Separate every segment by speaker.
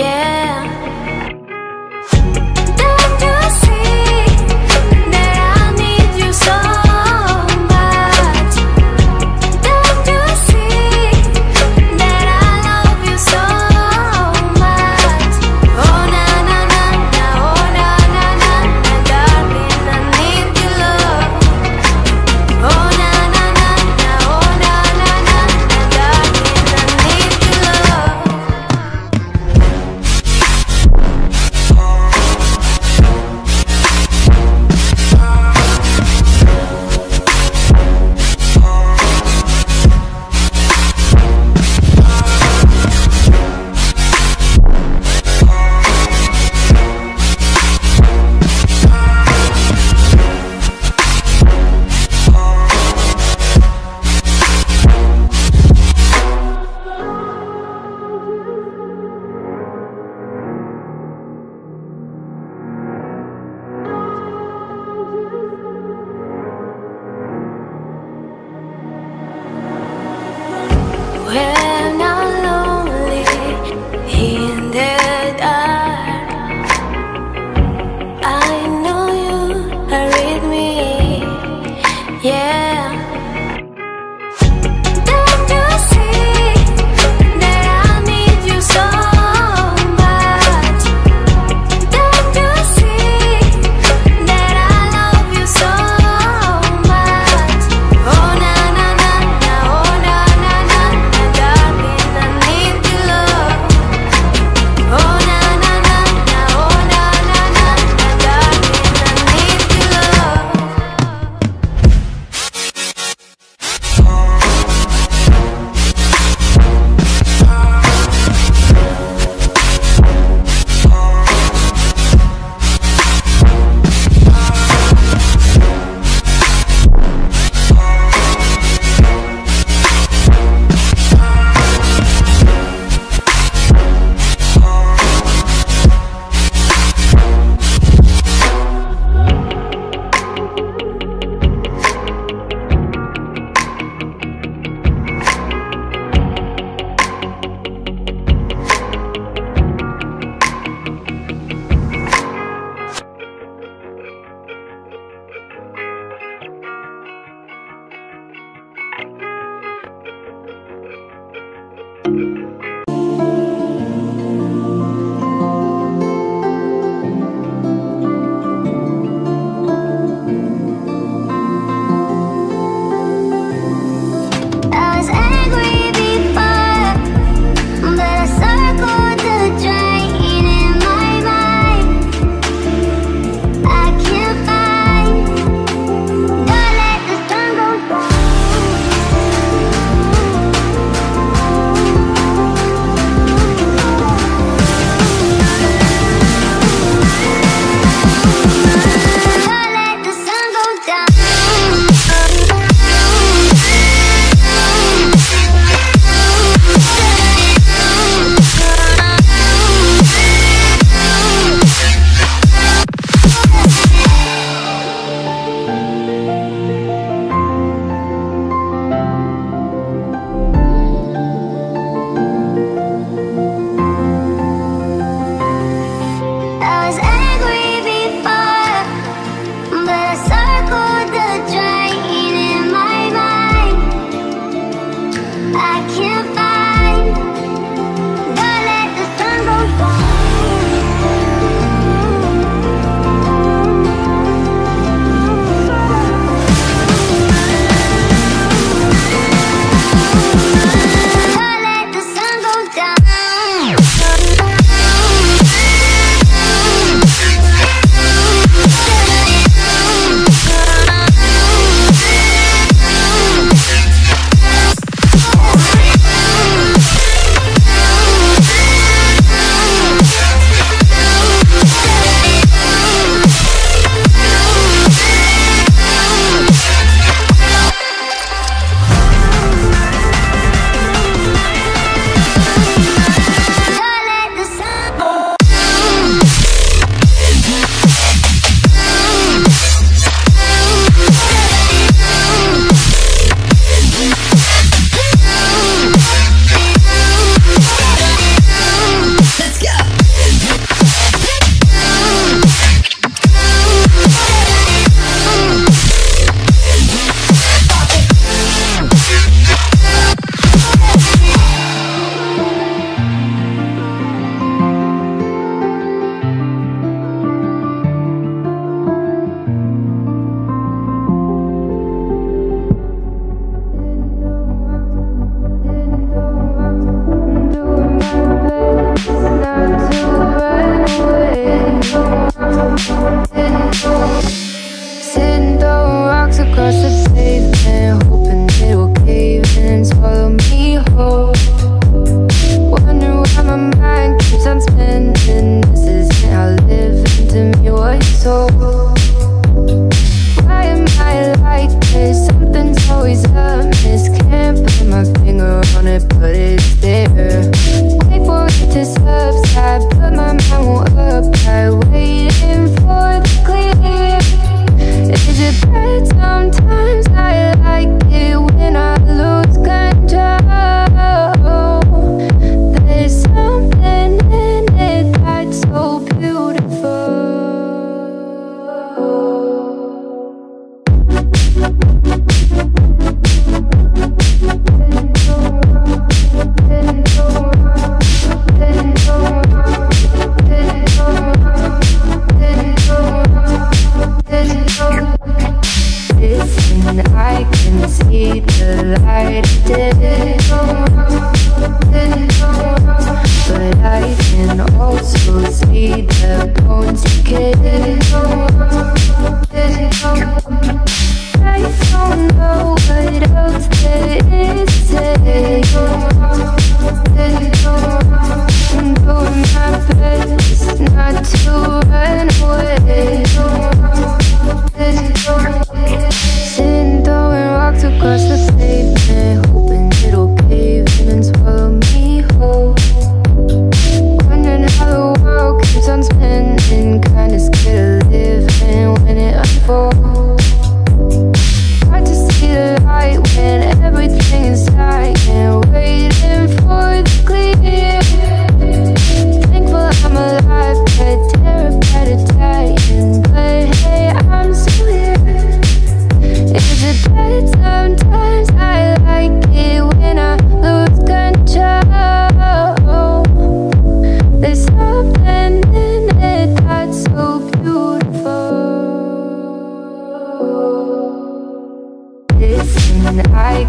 Speaker 1: Yeah.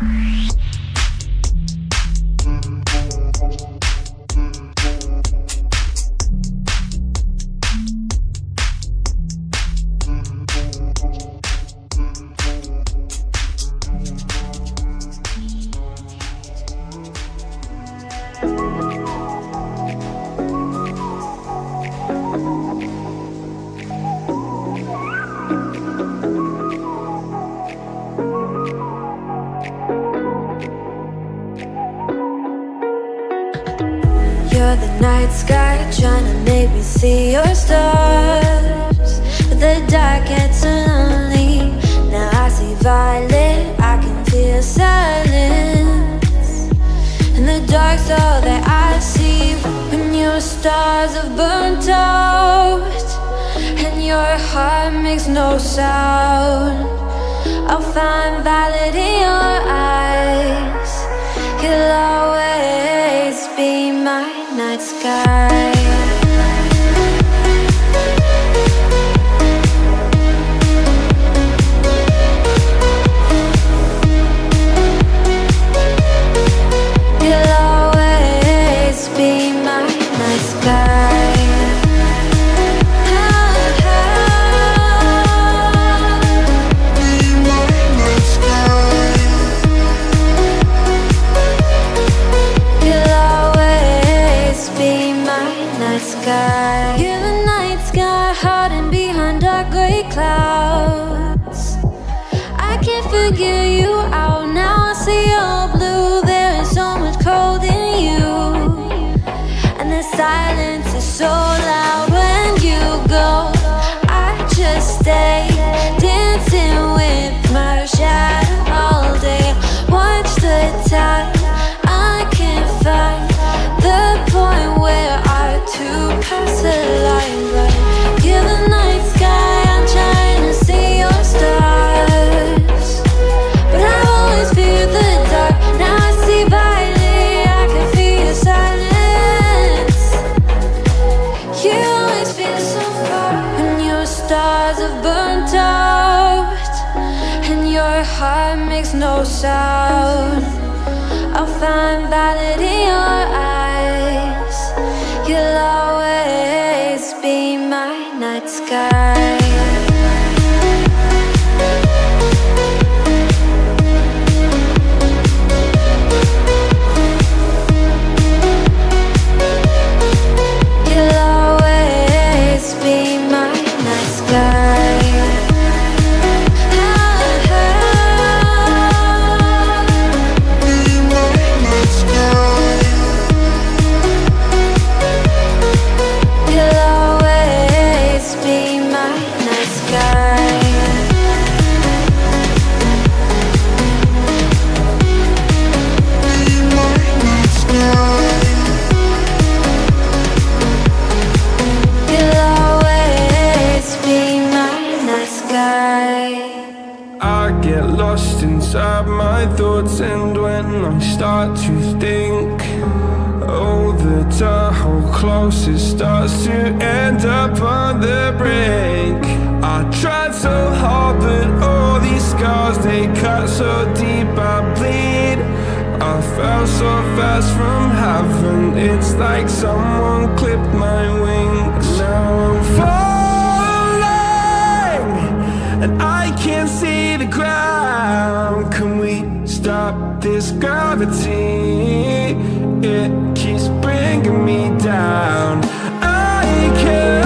Speaker 1: Bye. You're the night sky trying to make me see your stars. But the dark gets lonely Now I see violet, I can feel silence. And the dark's all that I see When your stars have burnt out. And your heart makes no sound. I'll find violet in your eyes. You'll always night sky sky. You're the night sky hiding behind dark gray clouds. I can't figure you out now. I see your blue. There is so much cold in you, and the silence is so
Speaker 2: they cut so deep I bleed I fell so fast from heaven, it's like someone clipped my wings Now I'm falling and I can't see the ground. Can we stop this gravity? It keeps bringing me down. I can't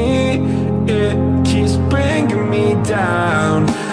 Speaker 2: Down.